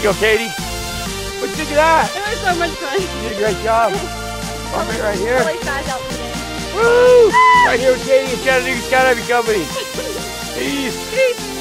you go, Kati. What you think of that? It was so much fun. You did a great job. I'm right here. Really fast out today. Woo! Right here with Kati and Chattanooga Skydiving Company. Peace. Peace.